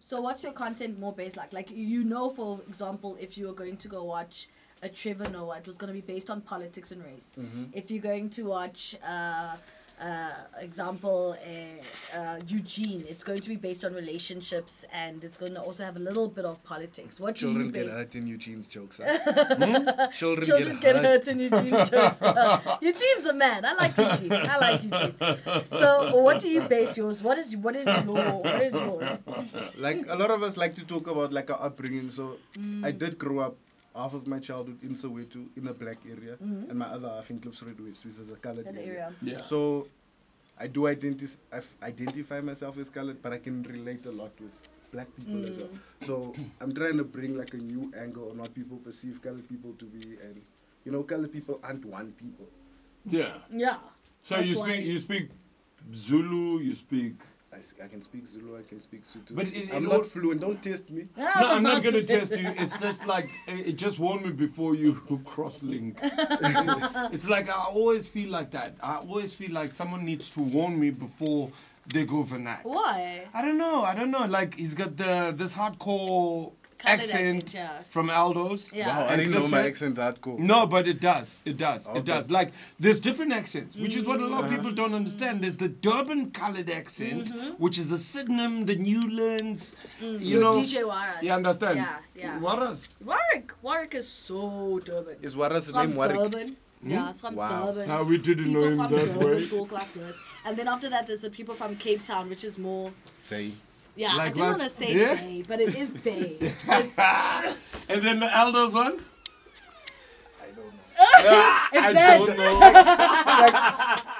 So what's your content more based like? Like you know, for example, if you were going to go watch a Trevor Noah, it was going to be based on politics and race. Mm-hmm. If you're going to watch, uh, uh, example, uh, uh, Eugene, it's going to be based on relationships and it's going to also have a little bit of politics. What do you Children get base? hurt in Eugene's jokes. huh? Children, Children get hurt in Eugene's jokes. Eugene's the man. I like Eugene. I like Eugene. So, what do you base yours? What is what is your what is yours? Like a lot of us like to talk about like our upbringing. So Mm. I did grow up half of my childhood in Soweto in a black area, Mm-hmm. and my other half in Klipspruit West, which is a colored An area. area. Yeah. So I do identi- I f- identify myself as colored, but I can relate a lot with black people as well. Mm. So I'm trying to bring like a new angle on what people perceive colored people to be, and you know, colored people aren't one people. Yeah. Yeah. So That's you speak you speak Zulu, you speak I, s- I can speak Zulu, I can speak Sotho. But it- I'm it not fluent. Don't test me. I No, was I'm not gonna test you. It's just like it it just warned me before you cross link. it's like I always feel like that. I always feel like someone needs to warn me before they go vernac. Why? I don't know. I don't know. Like he's got the this hardcore Colored accent, accent, yeah. from Eldos. Yeah. Wow, I And didn't know my accent that cool. No, but it does. It does. Okay. It does. Like there's different accents, which is what a lot of Mm. people don't understand. There's the Durban colored accent, Mm-hmm. which is the Sydenham, the Newlands. You know, DJ Warras. You understand? Yeah, yeah. Warras. Warwick. Warwick is so Durban. Is Wara's From name Warwick? Durban. Yeah, it's from Wow. Durban. How we didn't know People him from that Durban way. talk like this. And then after that, there's the people from Cape Town, which is more. Say. Yeah, I Like didn't what? want to say Yeah? Zay, but it is Zay. And then the Eldos one. I don't know. Ah, I that- don't know.